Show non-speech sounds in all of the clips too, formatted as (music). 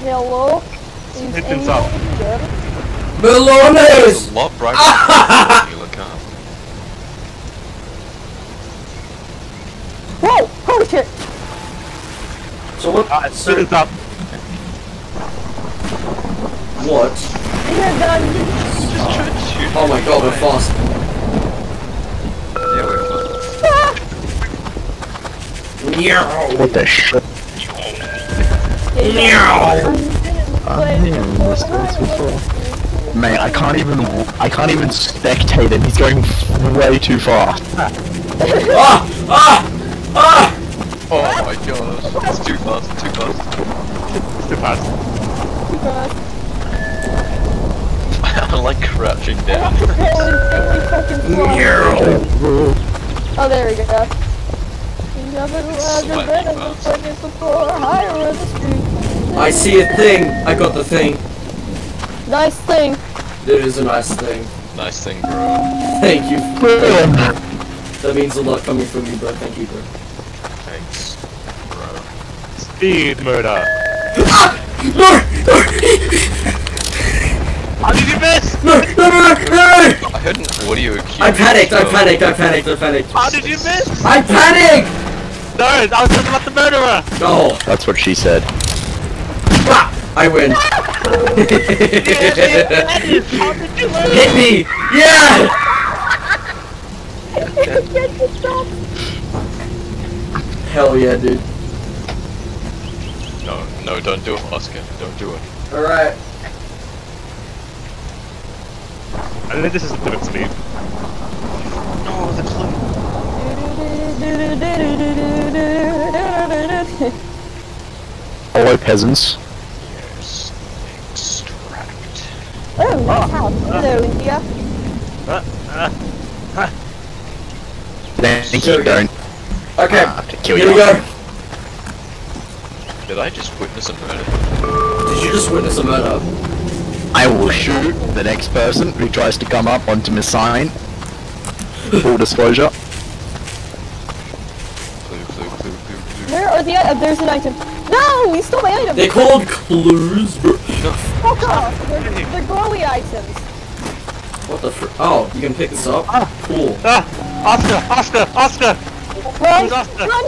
Hello? Is Hitting's up. anyone there? Melones! A lot brighter (laughs) than you look up. Whoa! Holy shit! So what? Uh, so, Hitting's up. what? You're done. Just try to shoot. Oh my god, we're fast. Yeah, we're fast. Meow. What the shit? Mate, I can't even, I can't even spectate him. He's going way too fast. Ah! Ah! Ah! Oh my gosh. It's too fast, too fast. It's too fast. Too fast. I like crouching down. Oh, there we go. Never allowed your Slightly bed in the fast. second before higher in the street. I see a thing. I got the thing. Nice thing. It is a nice thing. Nice thing, bro. Thank you. That means a lot coming from you, bro. Thank you, bro. Thanks, bro. Speed murder. No! How did you miss? No! No! No! No! no! I heard an audio cue. I panicked. I panicked. I panicked. I panicked. How did you miss? I panicked. No, I was talking about the murderer. Oh! That's what she said. I win. How did you lose? Hit me! Yeah! Hell yeah, dude. No, no, don't do it, Oscar. Don't do it. Alright. I think this is infinite speed. No, the clue. Hello, peasants. Yes. Extract. Oh, nice house. Ah. Hello, ah. India. Thank There you, we go. Okay. I have to kill Here you. we go. Did I just witness a murder? Did you just witness a murder? I will shoot the next person who tries to come up onto my sign. Full disclosure. Clue, clue, clue, clue, clue. Where are the items? Uh, there's an item. No! You stole my item! They're called clues, bro. Fuck off! (laughs) They're, they're glowy items. What the fr- Oh, you can pick this up? Cool. Ah, Oscar, Oscar, Oscar. Run! Who's after? Run!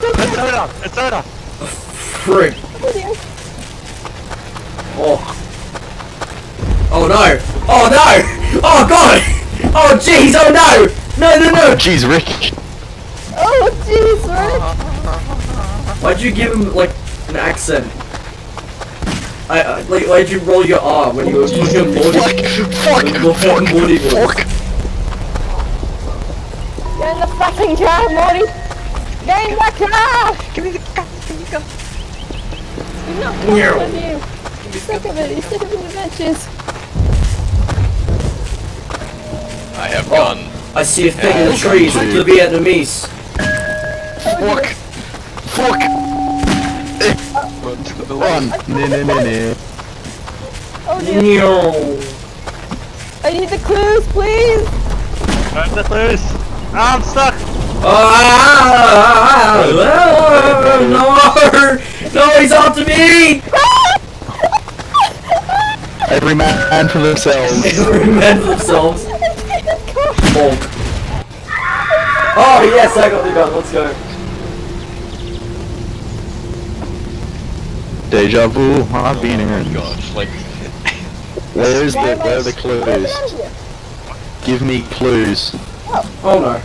It's get Soda, it's Soda. Frick. Oh. Oh no! Oh no! Oh god! Oh jeez! Oh no! No no no! Jeez, Rick. Oh, jeez, Rick! Why'd you give him like an accent? I uh, like why'd you roll your R when you were fucking Morty? Fuck, When you were fuck, fucking Morty voice? fuck. Get in the fucking car, Morty! Get in the car! Give me the gun, give me the gun. He's not coming Meow. with you. He's sick of it. He's sick of the adventures. I have Oh. gun. I see a thing in the trees. It could be Vietnamese. Fuck. Fuck. Run the Run. No, no, no, no. Oh, dear. No. I need the clues, please! I'm the loose. Ah, I'm stuck. Ah, no! No, he's after me! Every man for themselves. Every man for themselves. (laughs) Bonk. Oh yes, I got the gun. Let's go. Deja vu. I've been Oh my here. gosh, like, Where's the, Why am where are the Why am I clues? Give me clues. Oh no.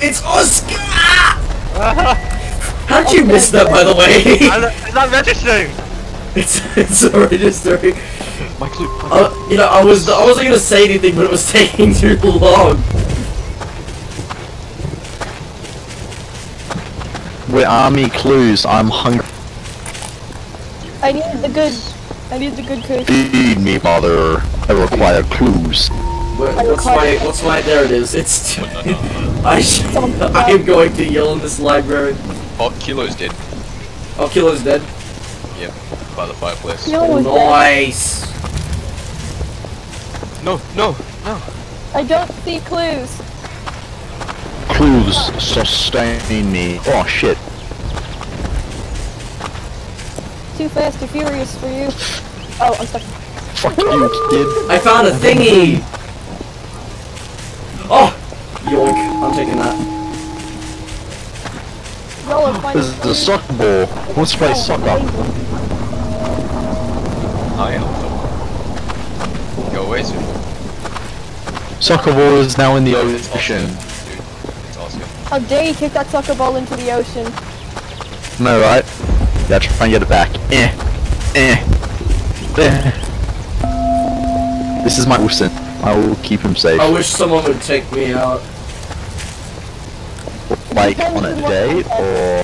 It's Oscar! (laughs) How'd you miss that, by the way? I'm not- It's not registering. (laughs) it's it's registering. my clue. Uh, you know, I was I wasn't gonna say anything, but it was (laughs) taking too long. Where are me clues? I'm hungry. I need the good. I need the good clues. Feed me, mother. I require clues. Wait, What's my what's my? There it is. It's. (laughs) I sh- (laughs) I am going to yell in this library. Oh, Kilo's dead. Oh, Kilo's dead. Yep, by the fireplace. No, Oh, it's dead. nice. No, no, no. I don't see clues. Clues sustain me. Oh shit. Too fast, too furious for you. Oh, I'm stuck. Fuck you, kid. I found a thingy! Oh! Yoink. I'm taking that. Y'all are This is a soccer ball. Who wants to play soccer? I help them. Go away soon. Soccer ball is now in the It's ocean. Oscar. Dude, it's Oscar. How dare you kick that soccer ball into the ocean? No, right? Yeah, try and get it back. Eh. Eh. Eh. This is my Wilson. I will keep him safe. I wish someone would take me out. like on a date or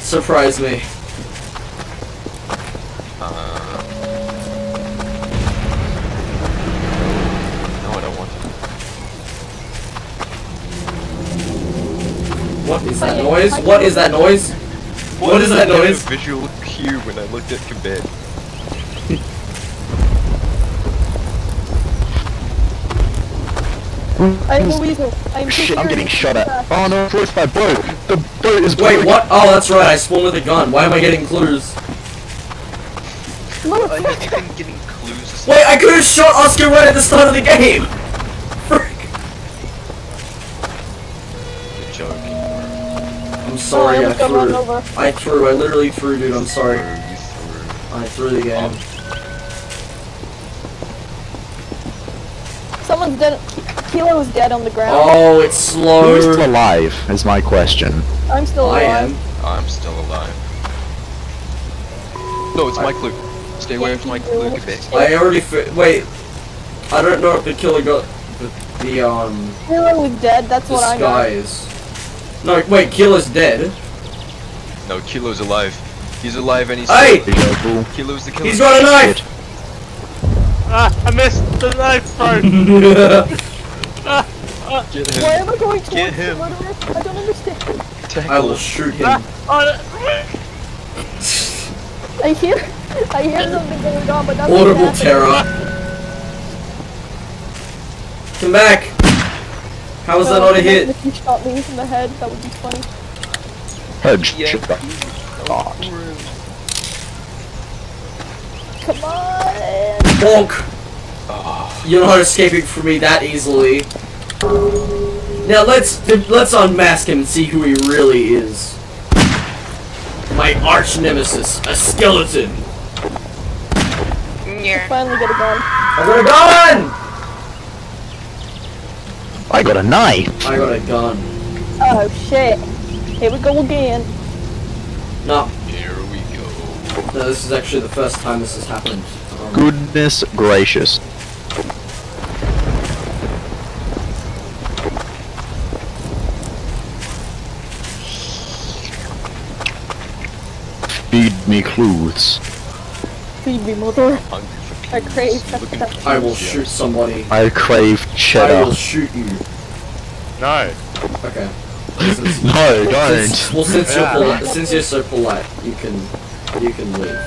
Surprise me. Uh, no, I don't want to. What is that noise? What is that noise? What is that I noise? visual cue when I looked at Kabed. I'm a weasel. I'm too shit. I'm getting shot at. Oh no! It's my boat. The boat is Wait, what? Oh, that's right, I spawned with a gun. Why am I getting clues? I'm not even getting clues. Wait, I could have shot Oscar right at the start of the game! Sorry, Oh, I I got threw. over. I threw, I literally threw, dude, I'm sorry. I threw the game. Someone's dead. Kilo is dead on the ground. Oh, it's Who is still alive? Is my question. I'm still alive. I alive. am. I'm still alive. No, it's my clue. Stay away from my clue, Kabed. I already wait. I don't know if the killer got the, the um Kilo is dead. That's what I know. disguise. No, wait, killer's dead. No, Kilo's alive. He's alive and he's Hey! Visual. Kilo's the killer. He's got a knife! Ah, I missed the knife throw. Get (laughs) Why am I going towards Get the him. murderer? I don't understand. I will shoot him. ah, oh, I hear, I hear something going on, but nothing's Audible terror. Come back! How was that not a hit? If you shot me in the head, that would be funny. Hedge. Yeah. Shit. God. Come on. Bonk! Ah, you're not escaping from me that easily. Now let's let's unmask him and see who he really is. My arch nemesis, a skeleton. Yeah. Finally get a gun. I got a gun! I got a knife. I got a gun. Oh shit. Here we go again. No, Here we go. no, this is actually the first time this has happened. Um, Goodness gracious. Feed me clues. Feed me, mother. Hungry for I crave Looking I will shoot somebody. I crave cheddar. I will shoot you. no. Okay. (laughs) Since, No, don't. well, since you're polite, since you're so polite, you can you can leave.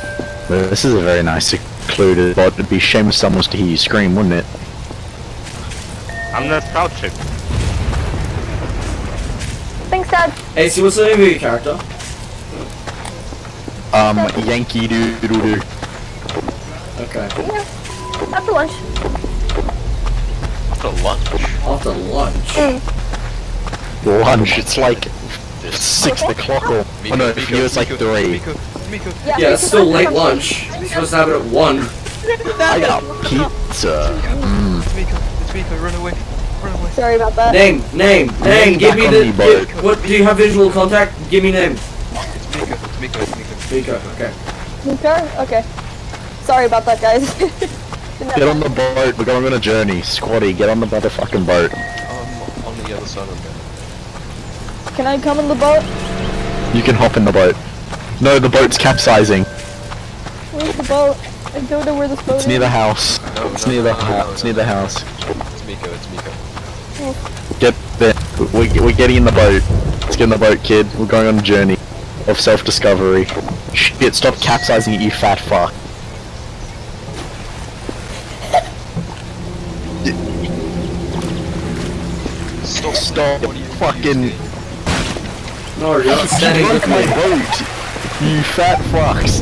This is a very nice secluded spot. It'd be a shame if someone was to hear you scream, wouldn't it? I'm not crouching. Thanks, Dad. Hey, so what's the name of your character? Um, Yankee doo doo doo. Okay. Yeah. After lunch. After lunch. After lunch. Lunch, it's like six o'clock or. Oh no, for you it's like Miko, three. Miko, Miko. Yeah, Yeah, it's still late lunch. You're supposed to have it at one. I got pizza. Mm. It's Miko. It's Miko. Run away. Run away. Sorry about that. Name, name, name. Back Give me the. me, give- what? Do you have visual contact? Give me name. It's Miko. It's Miko. It's Miko. Miko. Okay. Okay. Okay. Sorry about that, guys. (laughs) Get on the boat, we're going on a journey. Squatty, get on the motherfucking boat. Um, on the other side of the Can I come in the boat? You can hop in the boat. No, the boat's capsizing. Where's the boat? I don't know where this boat It's near the house. No, It's no, near no, the no, house. no, It's no. near the house. It's Miko. It's Miko. Get there. We're, we're getting in the boat. Let's get in the boat, kid. We're going on a journey of self-discovery. Shit, stop capsizing it, you fat fuck. Stop. Stop you fucking- doing? No, you're not standing with my boat. You fat fucks.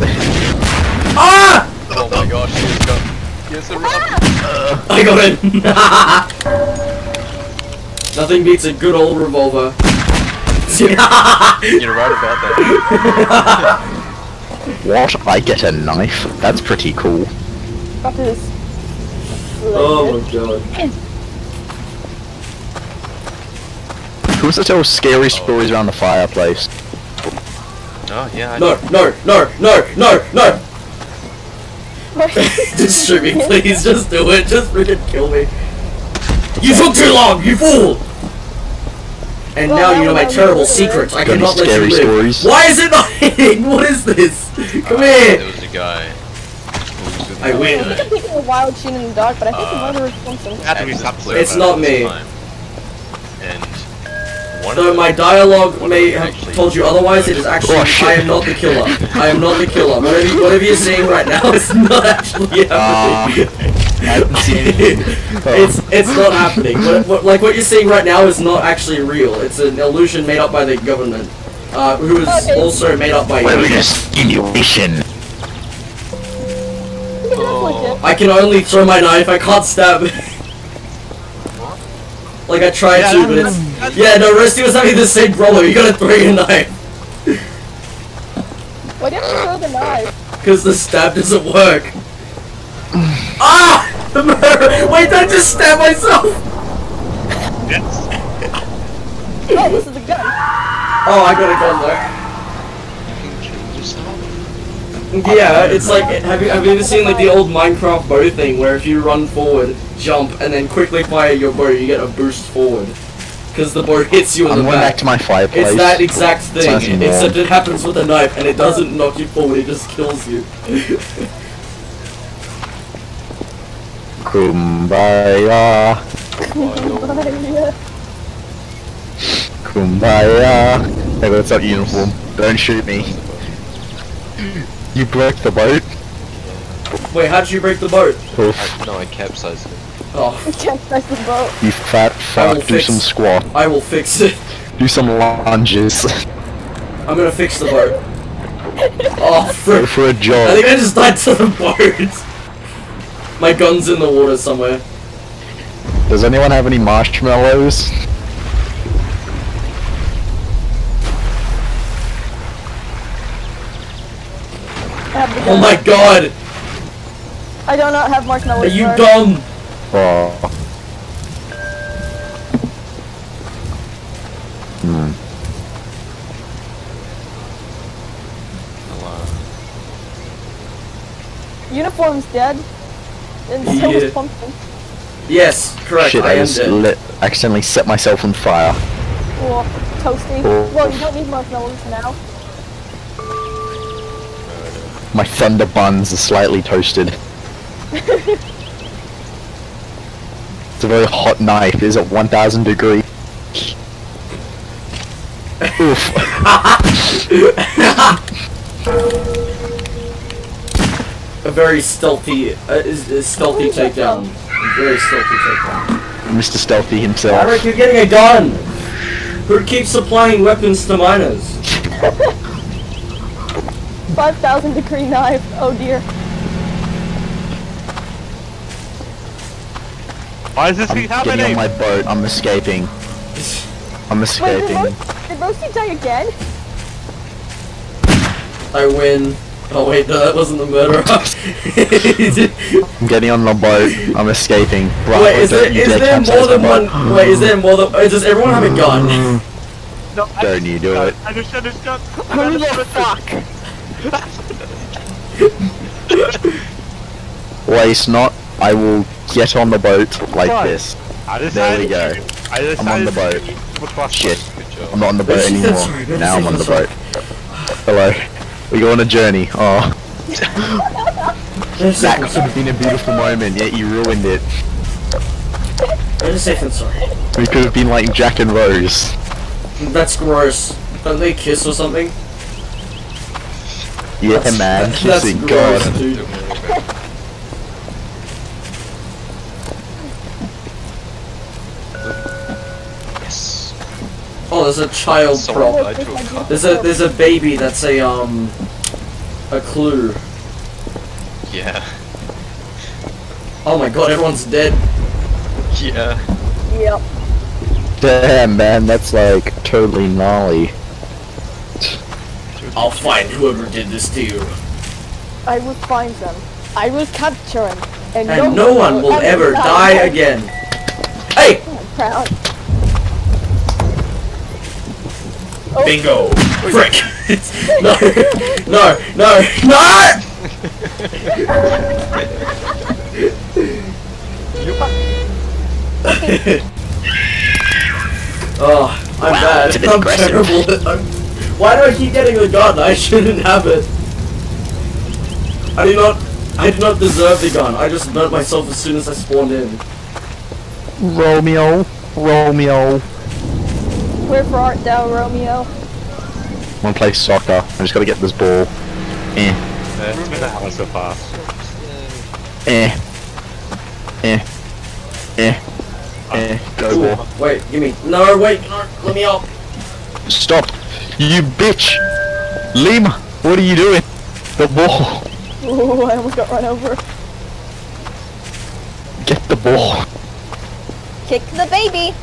Ah! Oh my gosh, he's got. He has a run. I got it. (laughs) Nothing beats a good old revolver. You're right about that. (laughs) what? I get a knife? That's pretty cool. After this. oh my god. Who wants to tell scary stories around the fireplace? Oh yeah. I No, no, no, no, no, no! What? just shoot me, please. Just do it. Just freaking kill me. You took too long, you fool! And Well, now you know my terrible weird- secrets. I Got any cannot let you live. stories? Why is it not hitting? (laughs) What is this? Come Uh, here. There was a guy. was I win. I think I'm taking a wild shooting in the dark, but I think Uh, the murderer is something. Had to be Active something. player It's not me. time. And one Though of my dialogue may have told you otherwise, it is actually Oh. I am not the killer. I am not the killer. Whatever, you- whatever you're seeing right now is not actually (laughs) Ah. happening. I haven't seen anything. (laughs) it's it's not happening. What, what, like what you're seeing right now is not actually real. It's an illusion made up by the government, uh, who is Okay. also made up by you. Insinuation. That's legit. I can only throw my knife. I can't stab. Like I tried Yeah, to, but it's that's- yeah. No, Rusty was having the same problem. You got a three your knife Why do you have to throw the knife? because the stab doesn't work. ah! The murder! Wait, did I just stab myself? Yes. Oh, this is a gun. Oh, I got a gun there. Yeah, it's like have you have you ever seen like the old Minecraft bow thing where if you run forward, jump, and then quickly fire your bow, you get a boost forward because the bow hits you in I'm the going back. back to my fireplace. It's that exact thing, Sounds more- except it happens with a knife and it doesn't knock you forward, it just kills you. (laughs) Kumbaya. Kumbaya. Hey, that's not uniform. Don't shoot me. You broke the boat? Wait, how'd you break the boat? Oof. I, no, I capsized it. Oh, (laughs) Can't press the boat. You fat fuck. Do fix- some squat. I will fix it. Do some lunges. I'm gonna fix the boat. (laughs) Oh, Go frick. for a I jog. think I just died to the boat. My gun's in the water somewhere. Does anyone have any marshmallows? Have the Oh my god! I do not have marshmallows. Are you sir. dumb? Oh. Hmm. Hello. Uniform's dead. And so Yeah. is pumpkin. Yes, correct. Shit, I I just lit, accidentally set myself on fire. Cool. Toasty. Oh. Well, you don't need marshmallows now. My thunder buns are slightly toasted. (laughs) It's a very hot knife. Is it 1000 degrees? Oof. (laughs) A very stealthy, uh, is, is stealthy takedown. A very stealthy takedown. Mr. Stealthy himself. Eric, you're getting a gun! Who keeps supplying weapons to miners? (laughs) 5,000 degree knife. Oh dear. Why is this happening? I'm keep getting on my boat. I'm escaping. I'm Wait, did, escaping. Ro- did Roasty die again? I win. Oh wait, no, that wasn't the murderer. (laughs) (laughs) I'm getting on the boat. I'm escaping. Bravo, wait, is don't there, you is dare there capsize more than one? Wait, is there more than? uh, Does everyone have a gun? No, Don't you do it. I just shut this gun. Who the fuck? Waste not. I will get on the boat like Fine. this. I There we go. I decided I'm on the boat. Shit. I'm not on the boat anymore. Now I'm on the boat. (laughs) Hello. We go on a journey. Oh, (laughs) that say could have been a beautiful moment, yet you ruined it. Just say sorry. We could have been like Jack and Rose. That's gross. Don't they kiss or something? Yeah, That's- man, that's kissing gross, God. dude. Took me back. Oh, Yes. Oh, there's a child Someone prop. a. There's a there's a baby that's a um a clue. Yeah. Oh my god, everyone's dead. Yeah. Yep. Damn, man, that's like totally gnarly. I'll find whoever did this to you. I will find them. I will capture him. And, And no one will ever die again. Hey! I'm proud. Oh, Bingo! Frick! (laughs) no, no, no, no! (laughs) oh, I'm bad. it's a bit I'm aggressive. terrible. (laughs) I'm, why do I keep getting the gun? I shouldn't have it. I do not. I do not deserve the gun. I just burnt myself as soon as I spawned in. Romeo, Romeo. Where for art thou, Romeo? Wanna play soccer? I just gotta get this ball. Eh, Uh, it's been a hour so far. eh, eh, eh, eh. Go Ooh, ball. wait, give me. No, wait, no, let me up. Stop, you bitch! Lima, what are you doing? The ball. Ooh, I almost got run over. Get the ball. Kick the baby!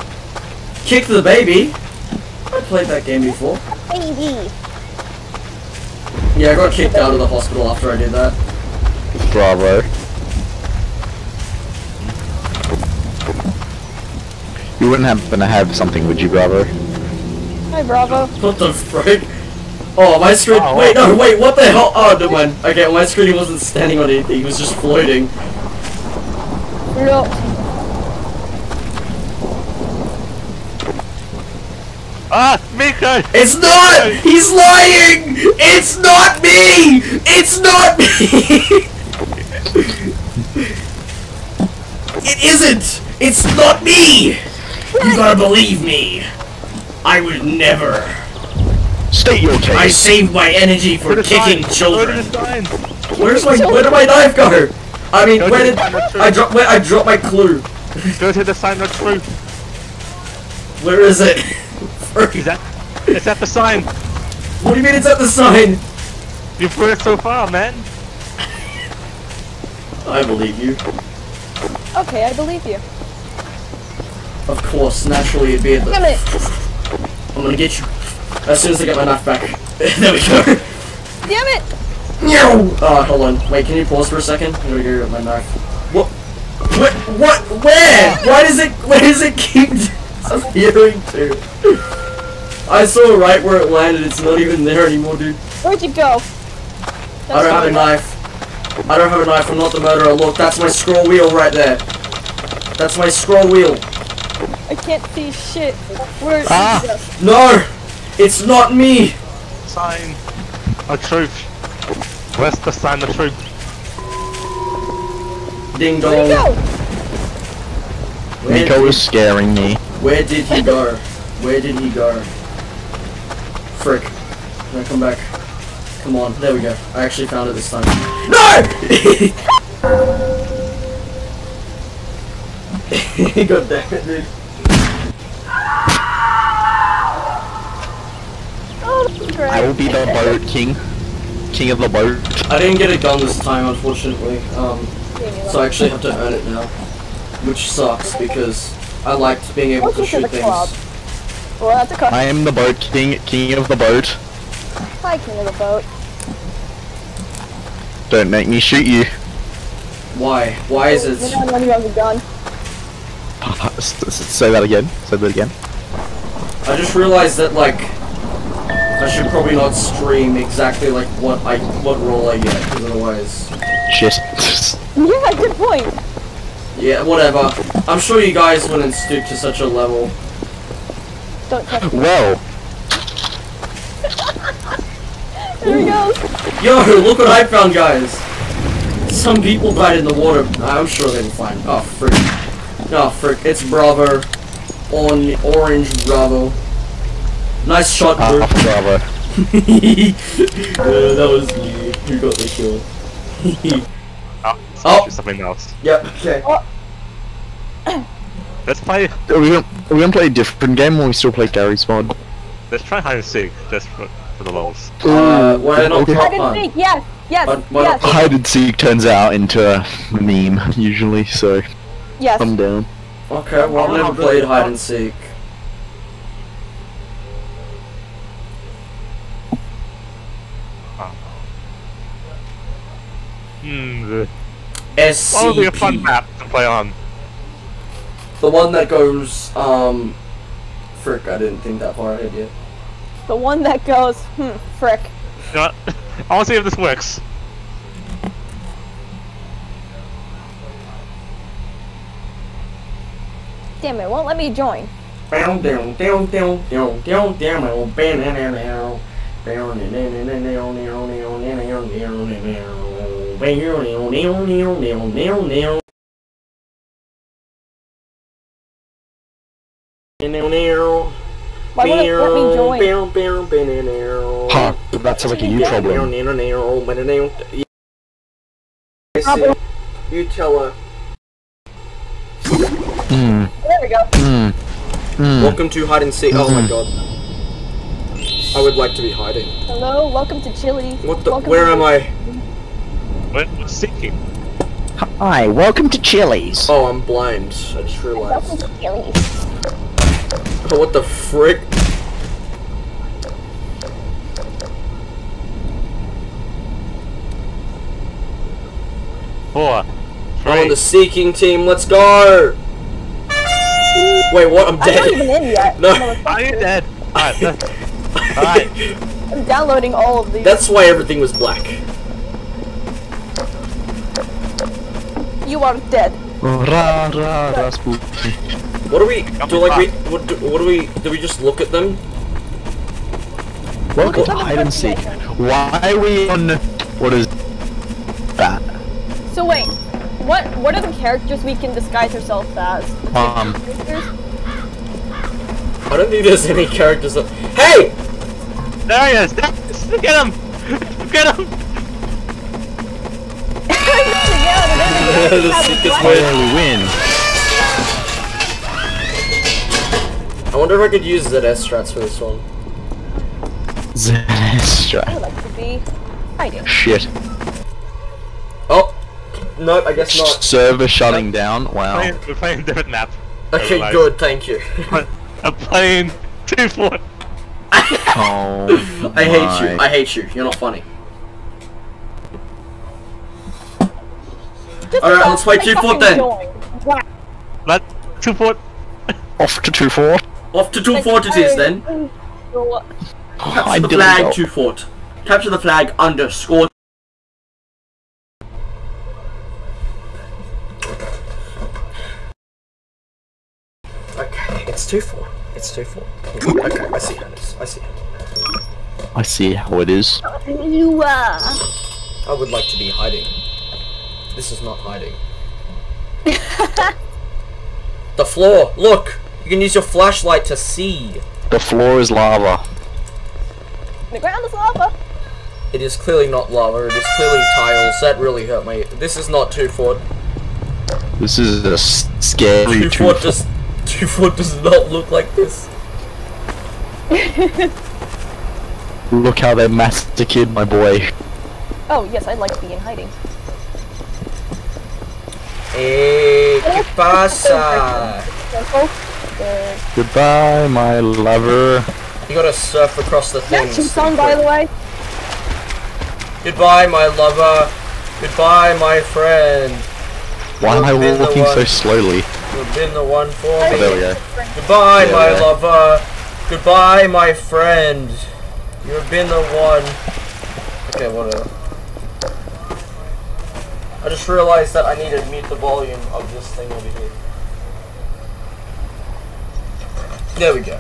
Kick the baby. I played that game before. Baby! Yeah, I got kicked out of the hospital after I did that. Bravo. You wouldn't happen to have something, would you, Bravo? Hi, Bravo. What the frick? Oh, my screen. Oh, wait, no, wait, what the hell? Oh, never mind. Okay, my screen he wasn't standing on anything, he was just floating. Look. Ah, Miko! It's not! He's lying! It's not me! It's not me! it isn't! It's not me! You gotta believe me! I would never. State your case. I saved my energy for Put kicking sign. Children. Where's my where did my knife go? I mean, Go where did sign of truth. I drop? Where I dropped my clue? Go to the sign of truth. Where is it? (laughs) Is that? It's at the sign. What do you mean it's at the sign? You threw it so far, man. I believe you. Okay, I believe you. Of course, naturally it'd be at the. I'm gonna get you as soon as I get my knife back. (laughs) there we go. Damn it! Meow. Uh, hold on. Wait, can you pause for a second? I'm gonna get my knife. What? What? What? Where? Why does it? Where does it keep disappearing to? I saw right where it landed. It's not even there anymore, dude. Where'd you go? I don't have a knife. I don't have a knife. I'm not the murderer. Look, that's my scroll wheel right there. That's my scroll wheel. I can't see shit. Where? Ah. No, it's not me. Sign a truth. Where's the sign of truth? Ding Where'd you dong. go? Where Miko is scaring me. where did he go? Where did he go? Frick. Now come back. Come on. There we go. I actually found it this time. No! God damn it, dude. I will be the boat king. King of the boat. I didn't get a gun this time, unfortunately. Um, so I actually have to earn it now. Which sucks because I liked being able to shoot things. Well, that's a cut. I am the boat king. King of the boat. Hi, king of the boat. Don't make me shoot you. Why? Why is You're it? not the one who has a gun. S- (laughs) s- Say that again. Say that again. I just realized that like I should probably not stream exactly like what I what role I get because otherwise Shit. (laughs) Yeah, good point. yeah whatever. I'm sure you guys wouldn't stoop to such a level. Don't touch me. well, (laughs) There he goes. Yo, look what I found, guys. Some people died in the water. I'm sure they were fine. Oh frick. Oh frick. It's Bravo. On orange Bravo. Nice shot, bro. uh, bravo. (laughs) Uh, that was me. Who got the kill? (laughs) Oh, Oh. something else. yep. Okay. (coughs) Let's play. Are we, gonna, are we gonna play a different game or we still play Garry's mod? Let's try hide and seek just for, for the lols. Uh, why not okay. drop Hide and seek, yes, yes, But why not yes, Hide and seek turns out into a meme usually, so yes. I'm down. Okay, well, I've never played hide and seek. Hmm. the- That would be a fun SCP. map to play on. The one that goes, um... Frick, I didn't think that far ahead yet. The one that goes, hmm, frick. You know? I want to see if this works. Damn it, won't let me join. Down, down, down, down, down, down, down, down, down, down, down, down. Down, down, down, down, down, down, down, down, down, down, down, down. Down, down, down, down, down, down, down. Down, down, down. Why won't it let me join? Bow, bow, bow, down, down. Huh, that sounds like a you Down, problem. down, down, down, down, down. Why won't it let me join? Ha, huh, that's like a you problem. problem. You tell her. Mm. There we go. Mm. Mm. Welcome to hide and seek. Oh my hmm. god. I would like to be hiding. Hello, welcome to Chile. What the? Welcome where am I? What? What's seeking? Hi, welcome to Chili's. Oh, I'm blind. I just Welcome realized. to Chili. Oh, what the frick? Four. I'm on the seeking team. Let's go. Wait, what? I'm dead. I'm not dead. even in yet. No. Are you dead? Alright. Alright. (laughs) I'm downloading all of these. That's why everything was black. You are dead. Ra ra ra spooky. What do we do? Like we what do, what do we do? We just look at them? Welcome Look to at the hide and seek. Why are we on? What is that? So wait, what what are the characters we can disguise ourselves as? Um, I don't think there's any characters. That... Hey! There he is! There he is! Get him! Get him! The sickest way. where we win. I wonder if I could use ZS strats for this one. I Zestra. would like to be hiding. Shit. Oh, no, I guess not. Server shutting down. Wow. Playing, we're playing a different map. Okay, Otherwise- good, thank you. I'm (laughs) playing 2-4. Oh. (laughs) I hate you. I hate you. You're not funny. Alright, let's play and two fucking then. join. Wow. Let two foot. Off to two four. Off to two fort it is then. So, oh, Capture I the flag, know. two fort. Capture the flag underscore. Okay, it's two four. It's two four. Okay, I see how it is. I see. I see how it is. You are. I would like to be hiding. This is not hiding. the floor. Look, you can use your flashlight to see. The floor is lava. The ground is lava. It is clearly not lava. It is clearly tiles. That really hurt me. This is not two foot. This is a scary Two two foot does. Two foot does not look like this. Look how they massacred my boy. Oh yes, I'd like to be in hiding. Hey, ¿qué pasa? Goodbye, my lover. You gotta surf across the things. That's your song, by the way. Goodbye, my lover. Goodbye, my friend. Why am I You've been the walking so one. slowly? You've been the one for Oh, me. there we go. Goodbye, Yeah, my yeah. lover. Goodbye, my friend. You have been the one. Okay, whatever. I just realized that I need to mute the volume of this thing over here. There we go.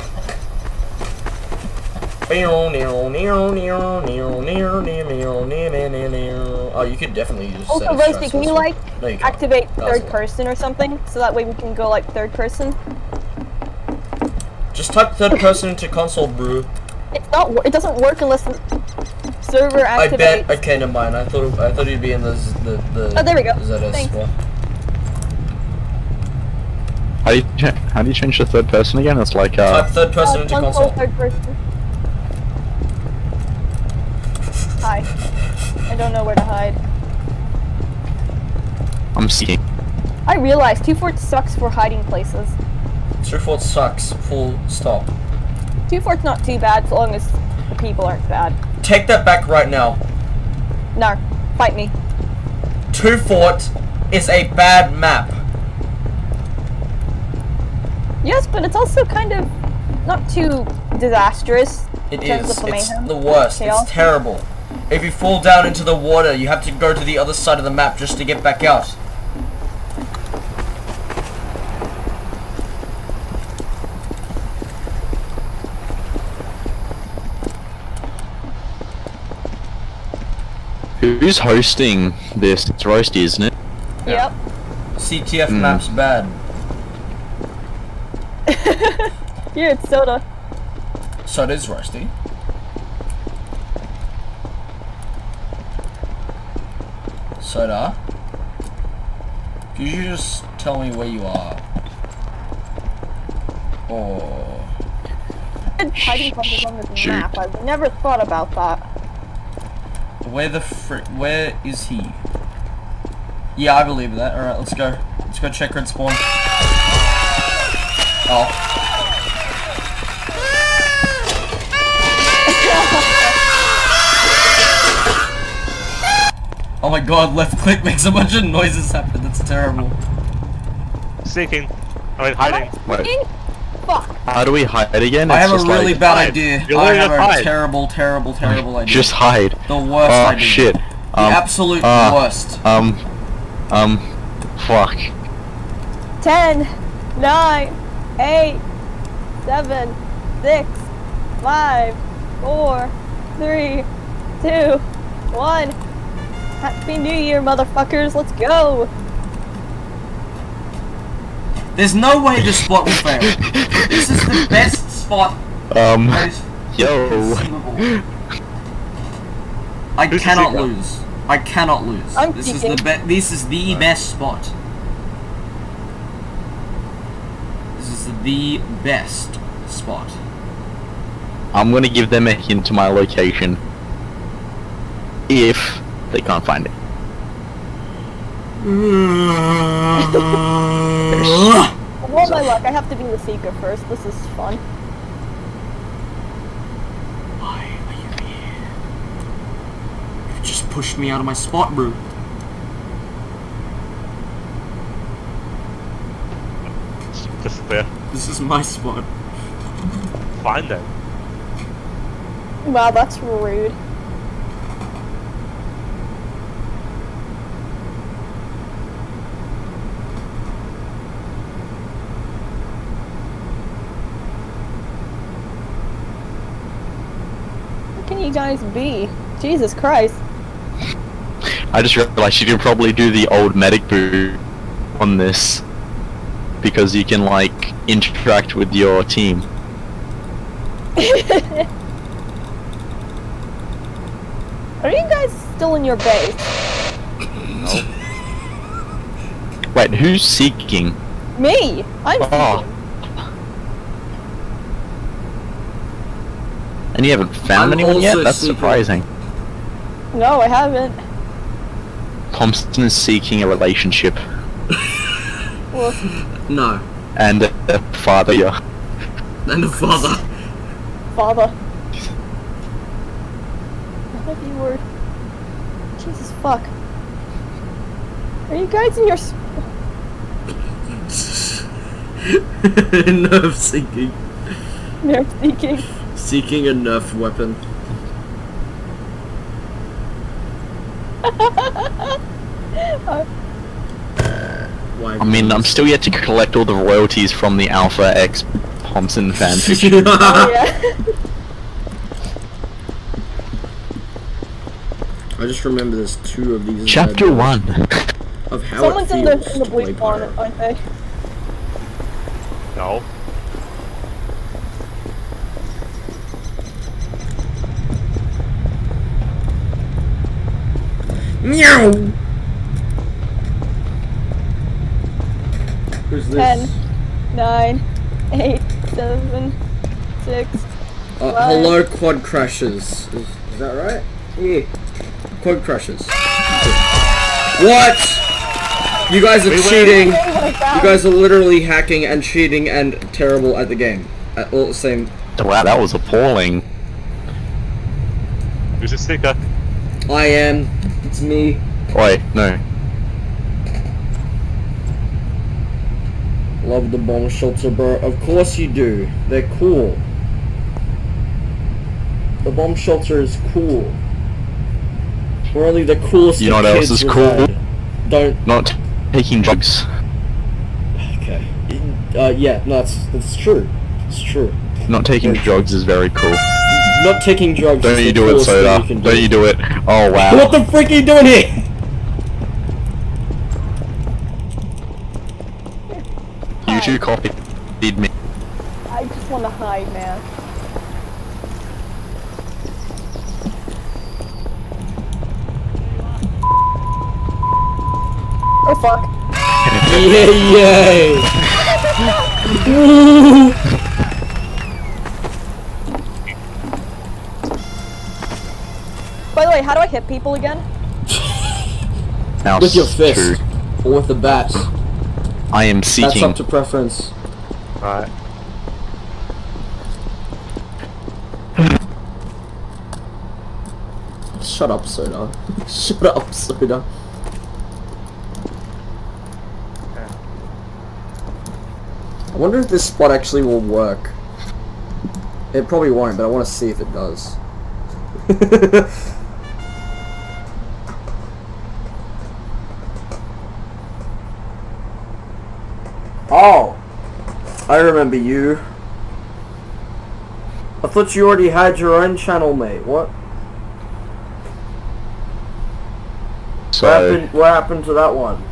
Oh, you could definitely use Also, Roasty, can you like. No, you activate third person or something, so that way we can go like third person? Just type third person into console, bro. It's not. It doesn't work unless server activates. I bet. Okay, never mind. I thought I thought he'd be in the the the. Oh, there we go. ZS Thanks. One. How do you how do you change the third person again? It's like uh. Type third person uh, into console. Third person. Hi. I don't know where to hide. I'm seeing. I realize two fort sucks for hiding places. Two fort sucks. Full stop. Two fort's not too bad, so long as the people aren't bad. Take that back right now. No, fight me. Two Fort is a bad map. Yes, but it's also kind of not too disastrous. It is. the It's the worst. It's terrible. If you fall down into the water, you have to go to the other side of the map just to get back out. Who's hosting this? It's Roasty, isn't it? Yep. CTF Hmm. map's bad. (laughs) Here, it's soda. Soda is Rusty. Soda. Could you just tell me where you are? Oh. Hiding places on this map. I've never thought about that. Where the fri- where is he? Yeah, I believe that. Alright, let's go. Let's go check red spawn. Oh. (laughs) Oh my god, left click makes a bunch of noises happen. That's terrible. Seeking. I mean, hiding. Wait. Fucking- Fuck. How do we hide again? I It's have a really like, bad hide. idea. You're I have a hide. terrible, terrible, terrible idea. Just hide. the worst Oh idea. shit. The Um, absolute uh, worst. Um. Um. Fuck. 10, 9, 8, 7, 6, 5, 4, 3, 2, 1. Happy New Year, motherfuckers. Let's go. There's no way this spot will fail. this is the best spot Um. Yo. I Who's cannot lose. I cannot lose. I'm this is the be- This is the best spot. This is the best spot. I'm gonna give them a hint to my location. If they can't find it. (laughs) Roll my luck. I have to be the seeker first. This is fun. Why are you here? You just pushed me out of my spot, bro. Just there. This is my spot. Find them. Wow, that's rude. You guys be? Jesus Christ. I just realized you can probably do the old medic boot on this. Because you can, like, interact with your team. (laughs) Are you guys still in your base? No. Wait, who's seeking? Me! I'm Oh. seeking. And you haven't found I'm anyone yet? That's seeking. surprising. No, I haven't. Thompson is seeking a relationship. Well, No. And a father, yeah. And a (laughs) father. father. I love you, word. Jesus fuck. Are you guys in your s- (laughs) nerf seeking. nerve seeking? Seeking a nerf weapon. Why? I mean, I'm still yet to collect all the royalties from the Alpha X Thompson fanfic. oh yeah. I just remember there's two of these. Chapter 1. Of how Someone's it in the feels in the blue play spawn, pirate. aren't they? No. Meow. Who's this? Ten, nine, eight, seven, six. Uh, What? hello, quad crashes. Is, is that right? Yeah. Quad crashes. What? You guys are We cheating. What You guys are literally hacking and cheating and terrible at the game. At all the same. Wow, that was appalling. Who's a seeker? I am. It's me. Wait, no. Love the bomb shelter, bro. Of course you do. They're cool. The bomb shelter is cool. Where only the coolest You know what else is cool? reside. Don't. Not taking drugs. Okay. Uh, yeah, no, that's, that's true. It's true. Not taking drugs is very cool. Not taking drugs Don't you do it, coolest Soda. you can Don't you do it. Oh wow. What the frick are you doing here? You two copied me. I just want to hide, man. Oh fuck. (laughs) Yay, yay! (laughs) (laughs) Ooh. By the way, how do I hit people again? (laughs) Now With your fist. two. Or with the bat. I am seeking. That's up to preference. Alright. Shut up, Soda. (laughs) Shut up, Soda. I wonder if this spot actually will work. It probably won't, but I want to see if it does. (laughs) oh! I remember you. I thought you already had your own channel, mate. What? What So happened, what happened to that one?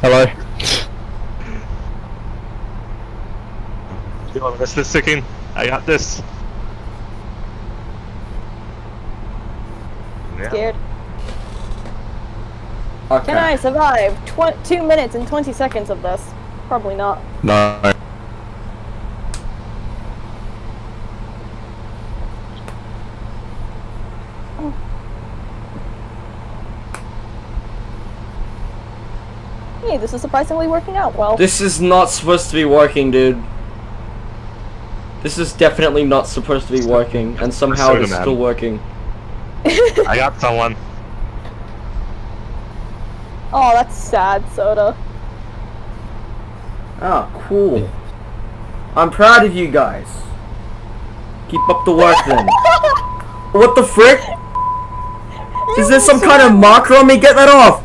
hello. You want this this second? I got this. Yeah. Scared. Okay. Can I survive tw- two minutes and 20 seconds of this? Probably not. No. Oh. Hey, this is surprisingly working out well. This is not supposed to be working, dude. This is definitely not supposed to be working, and somehow it is still working. (laughs) I got someone. Oh, that's sad, Soda. Ah, cool. I'm proud of you guys. Keep up the work then. (laughs) what the frick? Is there some kind of marker on me? Get that off!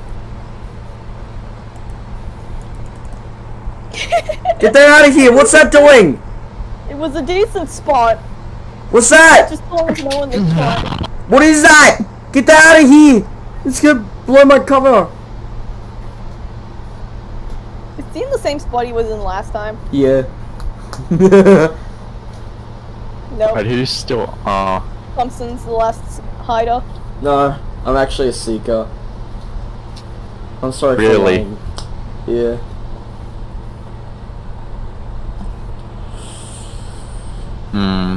Get that out of here! What's that doing? It was a decent spot. What's that? Just so no in the spot. What is that? Get that out of here! It's gonna blow my cover. Is he in the same spot he was in last time? Yeah. (laughs) No. But who's still? Uh, Thompson's the last hider. no, I'm actually a seeker. I'm sorry Really? for lying. Yeah. hmm.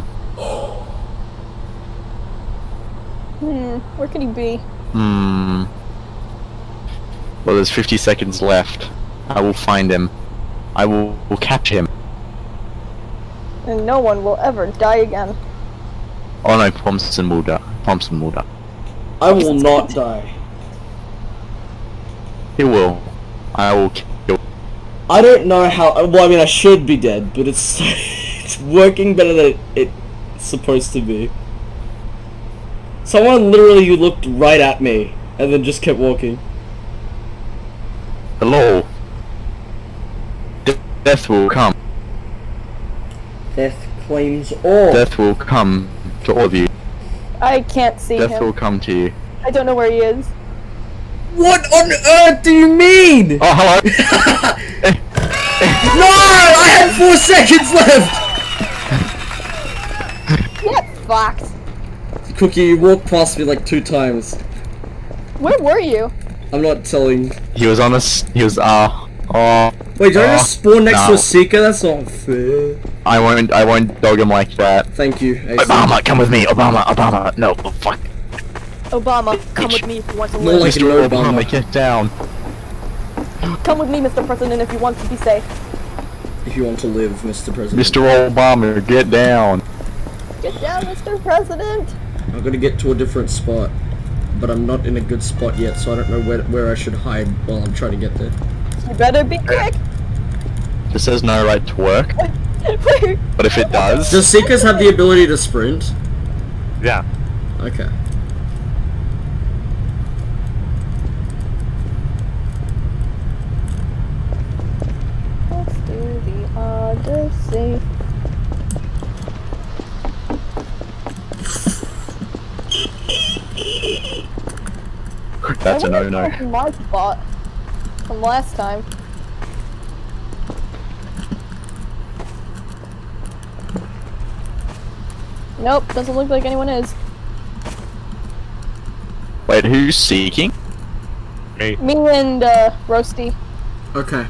Hmm, where could he be? Hmm. Well, there's 50 seconds left. I will find him. I will, will capture him. And no one will ever die again. Oh no, Thompson will die. Thompson will die. I will not die. He will. I will kill. I don't know how. Well, I mean, I should be dead, but it's (laughs) it's working better than it's supposed to be. Someone literally looked right at me and then just kept walking. Hello. De- Death will come. Death claims all. Death will come to all of you. I can't see Death him. will come to you. I don't know where he is. What on earth do you mean? Oh, hello. (laughs) (laughs) No! I had four seconds left. Get fucked. Cookie, you walked past me like two times. Where were you? I'm not telling. he was on a. s- He was. Uh. Oh. Wait, did I Uh, just spawn next to a seeker? That's not fair. I won't. I won't dog him like that. Thank you, AC. Obama, come with me. Obama, Obama. No, oh, fuck. Obama, come with me if you want to live. like Mr. Obama, Obama. get down. Come with me, Mr. President, if you want to be safe. If you want to live, Mr. President. Mr. Obama, get down. Get down, Mr. President. I'm gonna get to a different spot, but I'm not in a good spot yet, so I don't know where where I should hide while I'm trying to get there. You better be quick. This says no right to work, (laughs) but if it does, Does Seekers have the ability to sprint? Yeah. Okay. Let's do the Odyssey. that's a no-no. if that's My spot from last time. Nope, doesn't look like anyone is. Wait, who's seeking? Me. Me and uh, Roasty. Okay.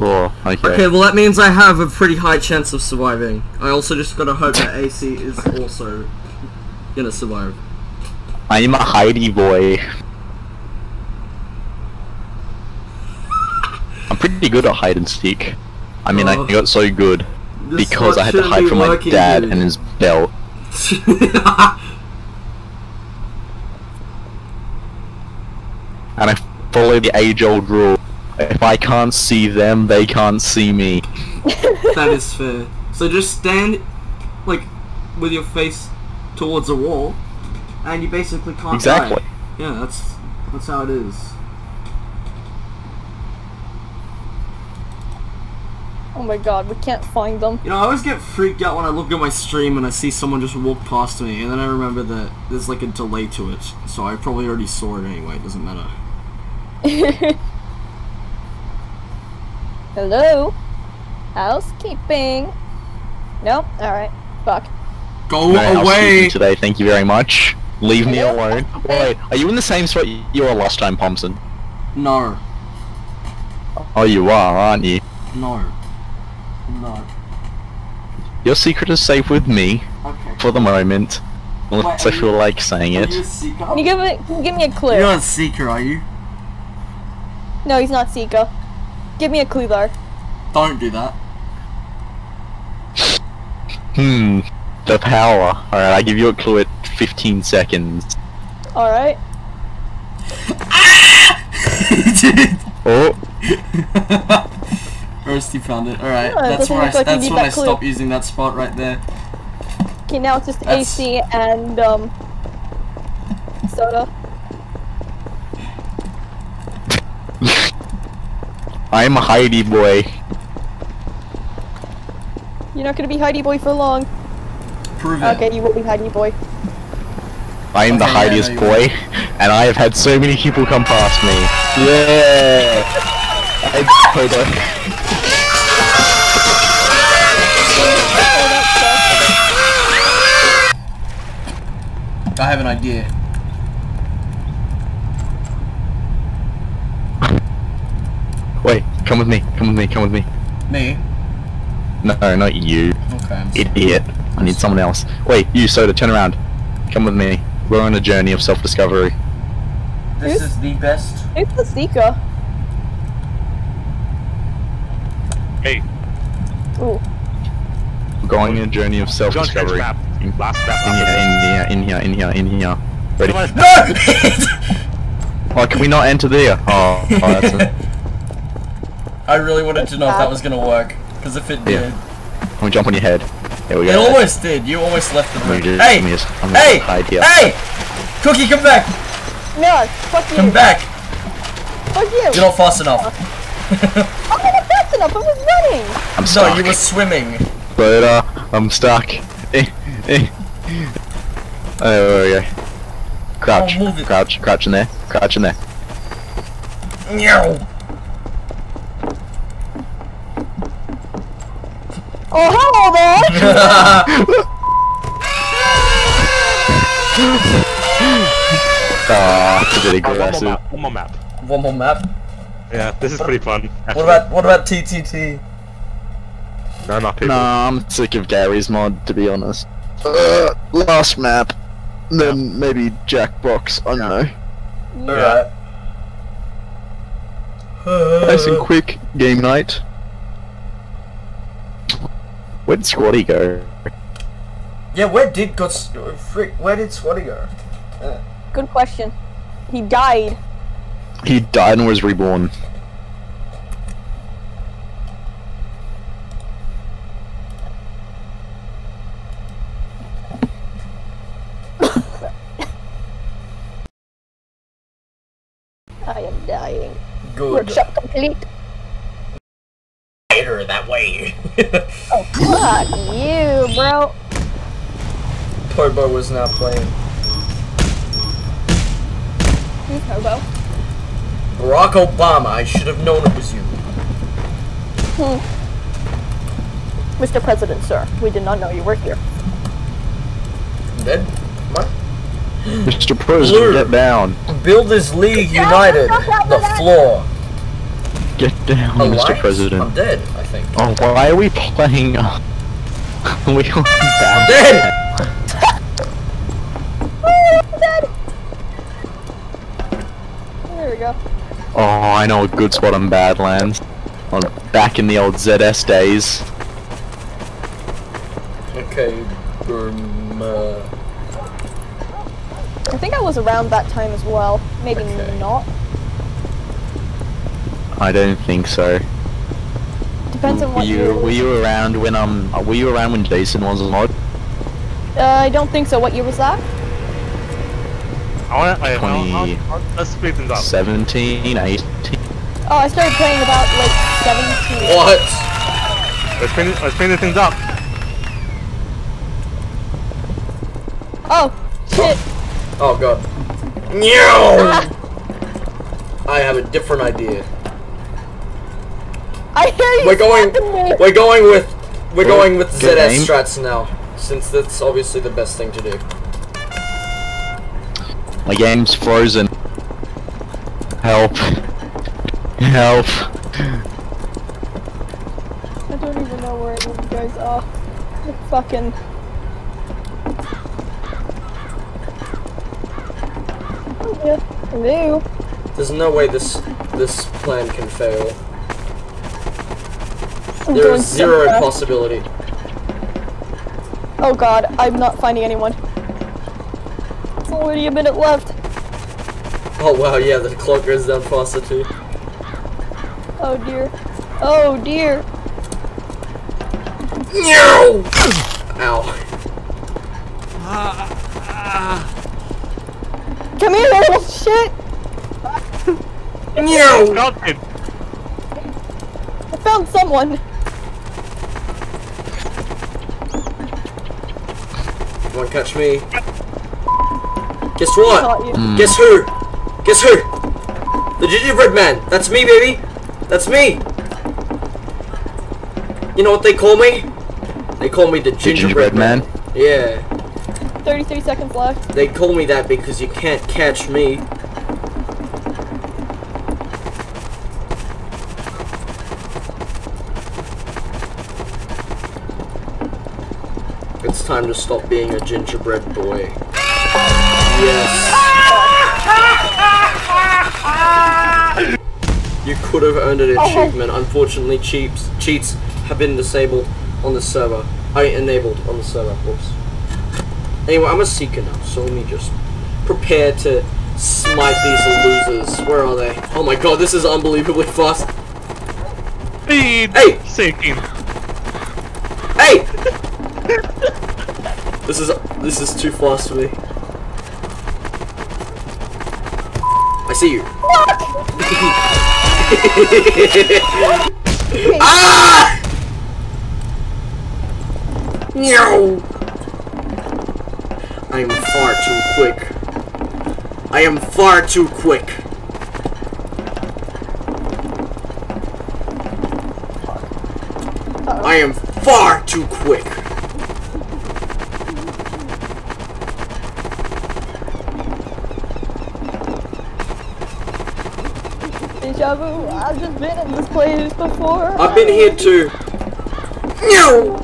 Oh, okay. Okay, well that means I have a pretty high chance of surviving. I also just gotta hope that AC is also gonna survive. I'm a Heidi boy. I'm pretty good at hide and seek. I mean, Oh. I got so good This because I had to hide from my dad dude. and his belt. (laughs) And I follow the age-old rule. If I can't see them, they can't see me. (laughs) that is fair. So just stand, like, with your face towards a wall, and you basically can't Exactly. die. Yeah, that's that's how it is. Oh my god, we can't find them. You know, I always get freaked out when I look at my stream and I see someone just walk past me, and then I remember that there's like a delay to it. So I probably already saw it anyway. It doesn't matter. (laughs) Hello? Housekeeping. Nope, alright. Fuck. Go No away! today, thank you very much. Leave me alone. Wait, are you in the same spot you were last time, Thompson? No, Oh, you are, aren't you? no, no. Your secret is safe with me Okay. for the moment, unless I Wait, are feel you- like saying Are it. you a? Can you give me, can you give me a clue? You're not a seeker, are you? No, he's not Seeker. Give me a clue though. Don't do that. Hmm, the power. Alright, I give you a clue at 15 seconds. Alright. (laughs) Oh, (laughs) Rusty found it. Alright, Yeah, that's doesn't where I, look like that's when that I clue. stop using that spot right there. Okay, now it's just That's- AC and, um, soda. (laughs) I'm a Heidi boy. You're not gonna be Heidi Boy for long. Prove it. Okay, you will be Heidi Boy. I am the Okay, yeah, Heidiest no, you boy, and I have had so many people come past me. Yeah! (laughs) I, I have an idea. Wait, come with me, come with me, come with me. Me? No, not you, Okay. I'm sorry. idiot. I need someone else. Wait, you, Soda, turn around. Come with me. We're on a journey of self-discovery. This is the best. Who's the seeker? Hey, Ooh. We're going on a journey of self-discovery. Map. In, Last map. in here, in here, in here, in here, in here. Ready? No! Oh, can we not enter there? Oh, oh that's a, (laughs) I really wanted to know if that was gonna work. Because if it did, Yeah. did. Can we jump on your head? There we go. It go. almost did. You almost left the Let me room. just- Hey! let me just- I'm gonna Hey! hide here. Hey! Cookie, come back! No, fuck you. Come back! Fuck you. You're not fast enough. I'm not fast enough. I was running. I'm No, stuck. you were swimming. But uh, I'm stuck. (laughs) Oh, there we go. Crouch, Oh, move crouch, crouch in there, crouch in there. Meow. Oh, hello there. (laughs) Ah, it's a bit Oh, one more map. One more map. One more map. Yeah, this is pretty fun. What about what about TTT? No, not people. Nah, I'm sick of Garry's mod, to be honest. Uh, last map. Then maybe Jackbox, I don't know. Alright. Nice and quick game night. Where did Squatty go? Yeah, where did God frick? Where did Swatty go? Good question. He died. He died and was reborn. I am dying. Good. Workshop complete. Later that way. (laughs) Oh, fuck you, bro. Turbo was not playing. Who's Hobo? Barack Obama. I should have known it was you. Hmm. Mr. President, sir, we did not know you were here. Dead. Come Mr. President, Blue. get down. Build this League United. The floor. Get down, Alliance? Mr. President. I'm dead. I think. Oh, why are we playing? Uh, (laughs) we are bad. Dead. (laughs) Dead. There we go. Oh, I know a good spot on Badlands. On back in the old ZS days. Okay. Um, uh, I think I was around that time as well. Maybe Okay. not. I don't think so. Depends on what you year. were you around when um were you around when Jason was a mod? Uh, I don't think so. What year was that? I wanna, I, Twenty- I'll, I'll, I'll, let's speed things up. 17, 18. Oh, I started playing about like 17. what? Let's speed, let's speed things up. Oh, shit. Oh Oh, god. No. I have a different idea. I hear you We're going. We're going with. We're Well, going with good ZS aim. strats now, since that's obviously the best thing to do. My game's frozen. Help. Help. I don't even know where you guys are. Like fucking. Yeah. Hello. There's no way this this plan can fail. I'm There is zero so possibility. Oh god, I'm not finding anyone. It's already a minute left. Oh wow, yeah, the clock goes down faster too. Oh dear. Oh dear. No! Ow. Come here, little shit! No! Scouted. I found someone. Come on, catch me. Guess what? Caught you. Guess who? Guess who? The gingerbread man. That's me, baby. That's me. You know what they call me? They call me the gingerbread, gingerbread man? Yeah. 33 seconds left. They call me that because you can't catch me. It's time to stop being a gingerbread boy. Yes. You could have earned an oh. achievement. Unfortunately, cheats cheats have been disabled on the server. I enabled on the server. Whoops. Anyway, I'm a seeker now, so let me just prepare to smite these losers. Where are they? Oh my god, this is unbelievably fast. Speed. Hey! Seeking. Hey! (laughs) this is this is too fast for me. I see you. (laughs) (laughs) ah! No! I am far too quick. I am far too quick. I am far too quick. Deja vu. I've just been in this place before. I've been here too. No!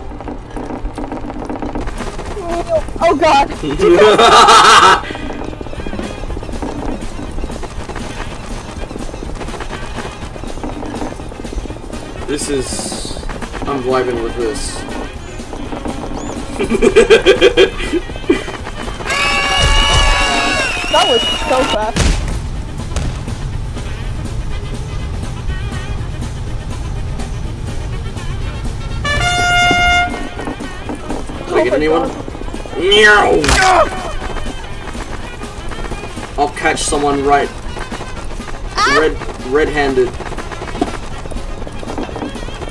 Oh god. (laughs) this is... I'm vibing with this. (laughs) That was so fast. Did I get anyone? I'll catch someone right. Red, red-handed.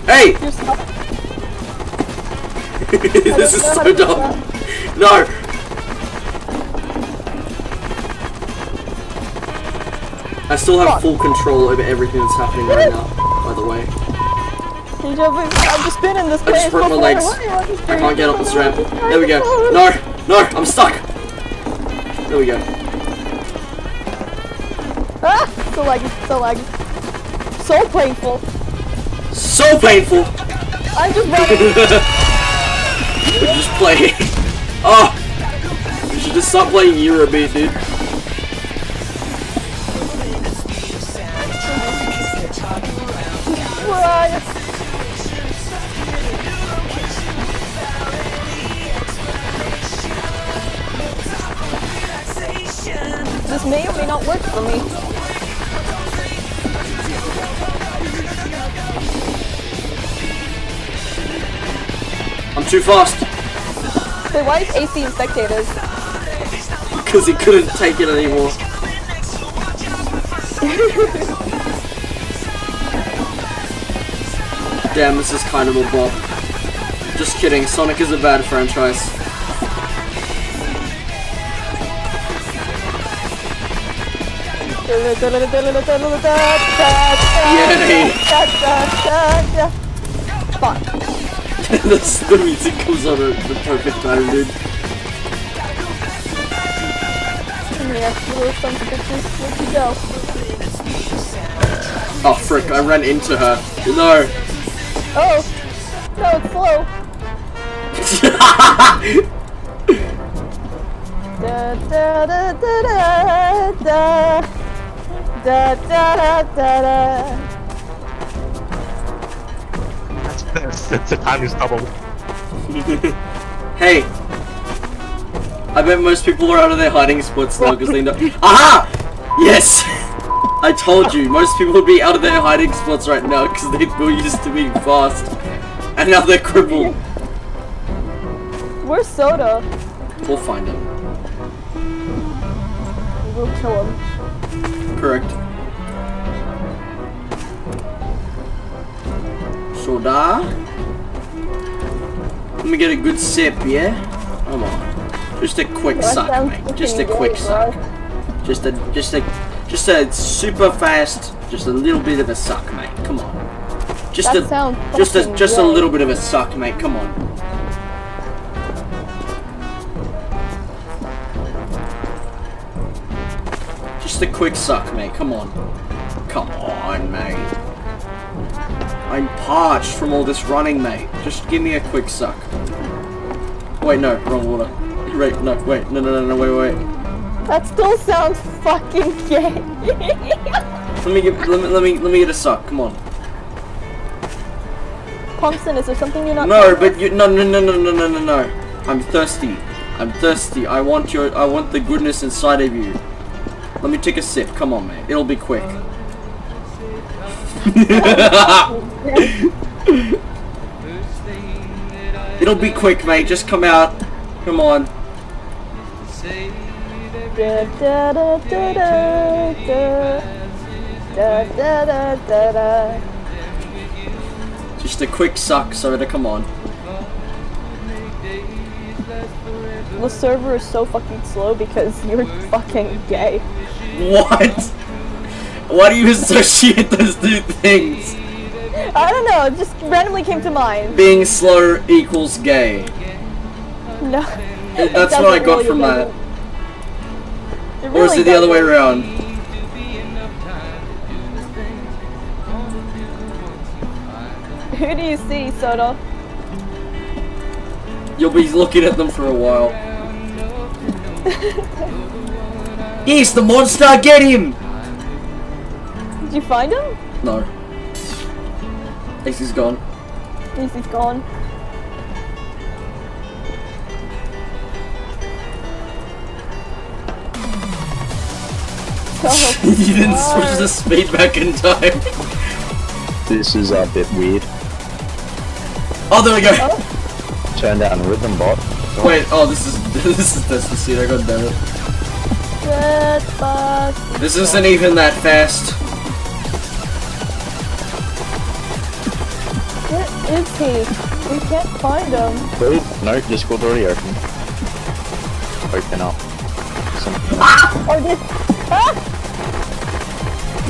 Hey! (laughs) This is so dumb. No! I still have full control over everything that's happening right now, by the way. DJ, I'm just been in this I just broke my legs. Why are you on the I can't get up this ramp. There we go. No! No! I'm stuck! There we go. Ah! So laggy, so laggy. So painful. So painful! I'm just running. (laughs) Just playing. (laughs) Oh! You should just stop playing Eurobeat, dude. Fast. Wait, why is AC in spectators? Because he couldn't take it anymore. Damn, this is kind of a bop. Just kidding, Sonic is a bad franchise. Yay. Fuck. (laughs) That's the music comes on at the perfect time, dude. Come here, you little sons of bitches. Where'd you go? Oh frick, I ran into her. No. Oh! No, it's slow. (laughs) Da da da da da da da da da da da. It's, it's a tiny stubble. hey. I bet most people are out of their hiding spots now because they know. Aha! Yes! (laughs) I told you, most people would be out of their hiding spots right now because they were used to being fast. And now they're crippled. Where's Soda? We'll find him. We'll kill him. Correct. Soda. Let me get a good sip, yeah? Come on. Just a quick That suck, mate. Just a quick gay, suck. bro. Just a, just a, just a super fast, just a little bit of a suck, mate. Come on. Just That a, just a, just a little bit of a suck, mate. Come on. Just a quick suck, mate. Come on. Come on, mate. I'm parched from all this running, mate. Just give me a quick suck. Wait, no, wrong water. Wait, no, wait, no, no, no, no, wait, wait. That still sounds fucking gay. (laughs) Let me give, let me, let me, let me get a suck. Come on. Pumpson, is there something you're not No, but you, no, no, no, no, no, no, no, no. I'm thirsty. I'm thirsty. I want your, I want the goodness inside of you. Let me take a sip. Come on, mate. It'll be quick. (laughs) It'll be quick, mate. Just come out. Come on. Just a quick suck soda, come on. The server is so fucking slow because you're fucking gay. What? Why do you associate those two things? I don't know, it just randomly came to mind. Being slow equals gay. No. That's what I got really, from that. doesn't. It Or is it the other way around? Who do you see, Soda? You'll be looking at them for a while. (laughs) yes, the monster, get him! Did you find him? No. Ace is gone. Yes, he's gone. (laughs) Oh, you didn't switch the speed back in time. This is a bit weird. Oh, there we go. Oh. Turned down rhythm bot. Wait, oh, this is (laughs) this is Despacito, god damn it. Despacito. This isn't even that fast. Where is he? We can't find him. Wait, no, Discord already open. Open up. Some- Or this. Ah!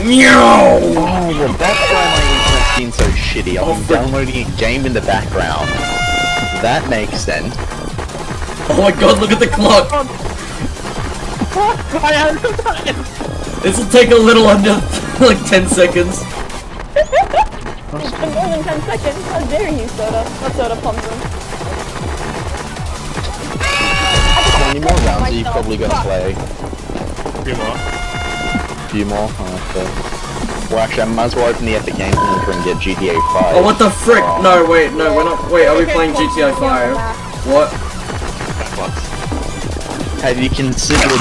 Meow! Oh, well, that's why my internet's been so shitty. Oh, I'm for- downloading a game in the background. That makes sense. Oh my god, look at the clock! (laughs) This will take a little under (laughs) like 10 seconds. It's been more than 10 seconds. How dare you, Soda? Not Soda Pumpkin. How many more rounds are you probably gonna play? Three more. A few more? Oh, okay. Well, actually, I might as well open the Epic Games Launcher and get GTA 5. Oh, what the frick? Oh. No, wait, no, we're not. Wait, are we playing GTA 5? What? What? Have you considered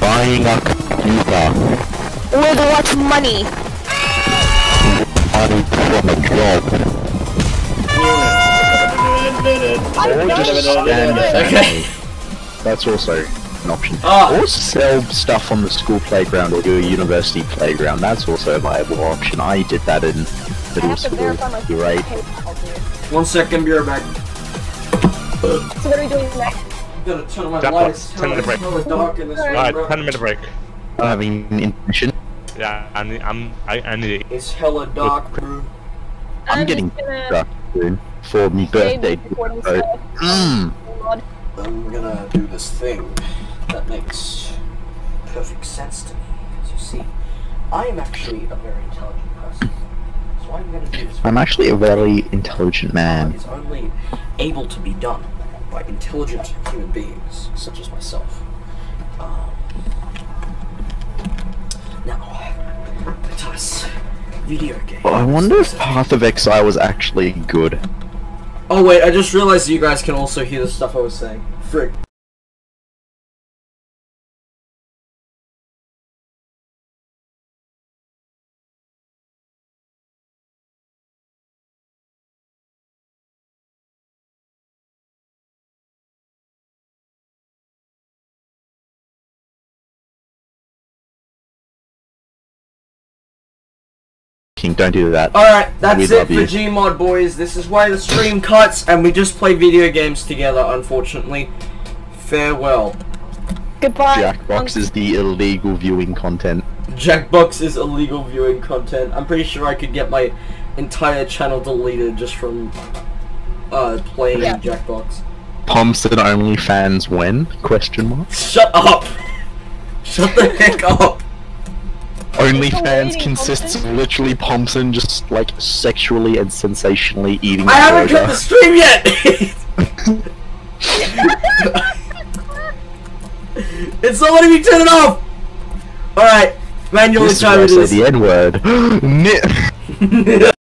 buying a computer With what money? on from a job? Or just stand Okay. That's also an option. Ah. Or sell stuff on the school playground or your university playground. That's also a viable option. I did that in middle have to my school. You're right. One second, be right back. So what are we doing next? I'm gonna turn on my That lights. box, 10 minute break. Dark in this room, Alright, 10 minute break. I'm having an intermission. Yeah, I need, I'm, I, I need it. It's hella dark, bro. I'm, I'm getting just gonna drunk soon for my birthday. the recording So, stuff. mm, I'm gonna do this thing that makes perfect sense to me. Because you see, I am actually a very intelligent person. So I'm gonna do this. I'm actually a very intelligent man. is only able to be done by intelligent human beings such as myself. Um, now, let us video games. I wonder if Path of Exile was actually good. Oh wait, I just realized you guys can also hear the stuff I was saying. Frick. King, don't do that. Alright, that's We it for you. Gmod boys. This is why the stream cuts and we just play video games together, unfortunately. Farewell. Goodbye. Jackbox is the illegal viewing content. Jackbox is illegal viewing content. I'm pretty sure I could get my entire channel deleted just from uh playing Yeah. Jackbox. Pumps and OnlyFans when? Question mark. Shut up! (laughs) Shut the heck up! OnlyFans consists of function. literally Pumpson just like sexually and sensationally eating. I a haven't burger. cut the stream yet! (laughs) it's not letting me turn it off! Alright, manual This is where time it say the N word. (gasps) Nit. (laughs)